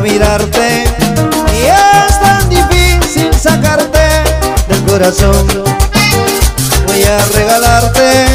mirarte y es tan difícil sacarte del corazón. Voy a regalarte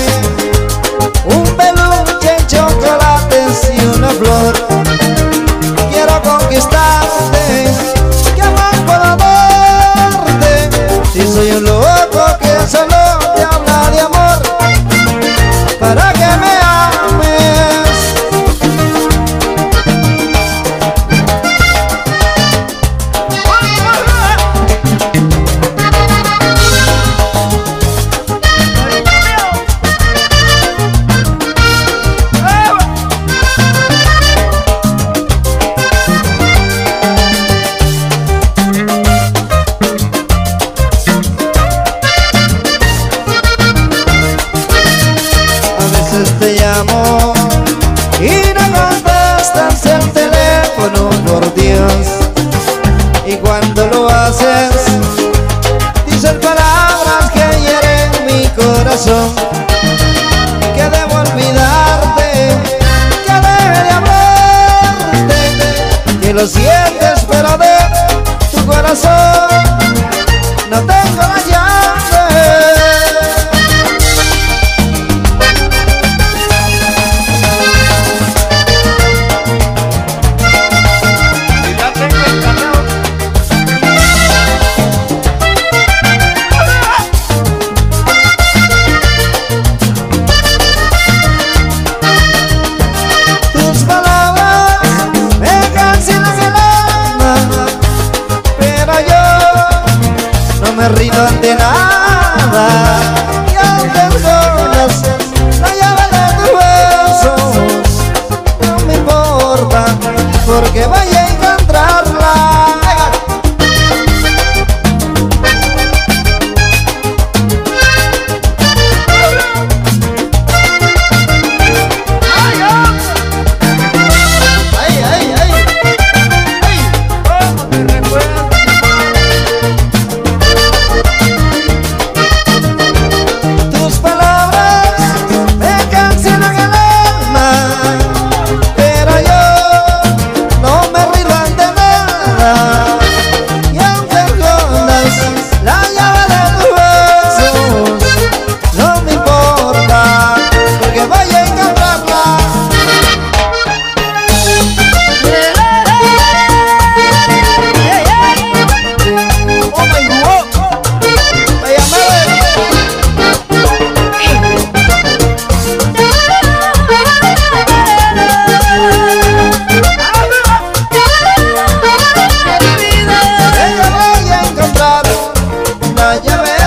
la llave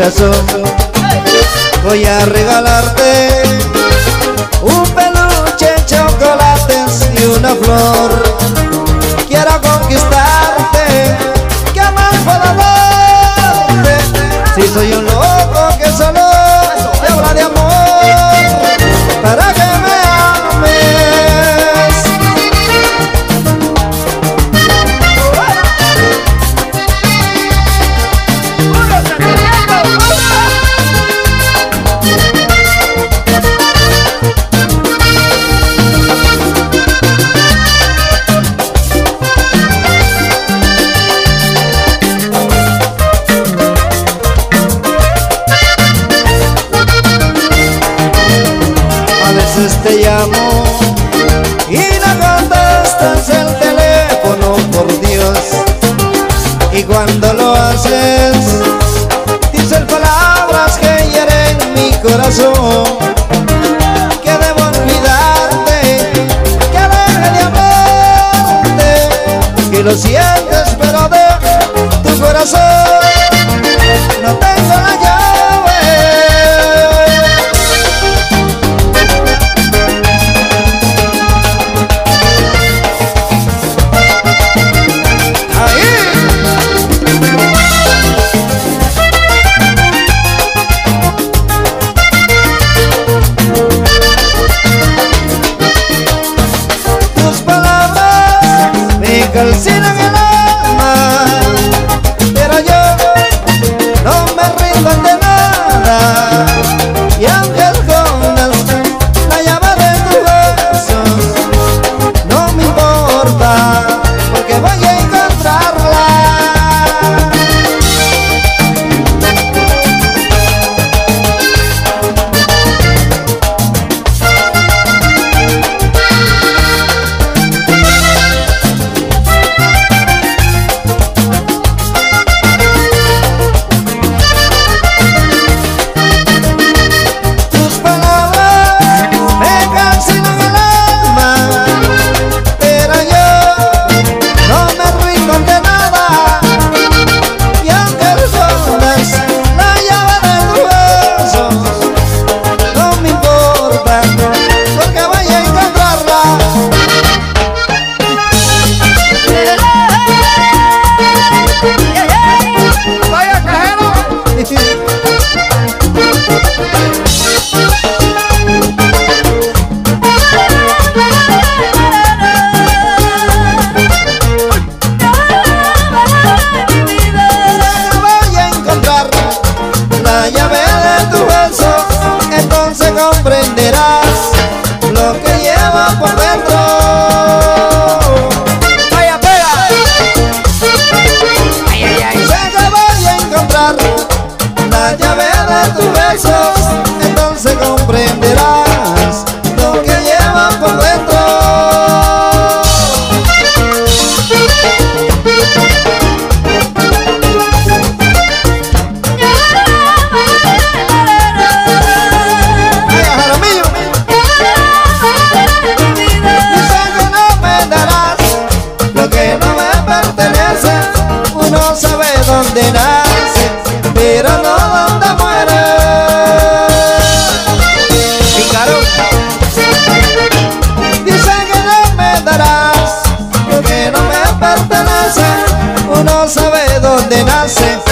corazón. Voy a regalarte un peluche, chocolates y una flor. Quiero conquistar te llamo y no contestas el teléfono, por Dios. Y cuando lo haces, dices palabras que hieren mi corazón. Que debo olvidarte, que dejé de amarte, que lo siento. donde nace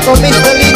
conquistando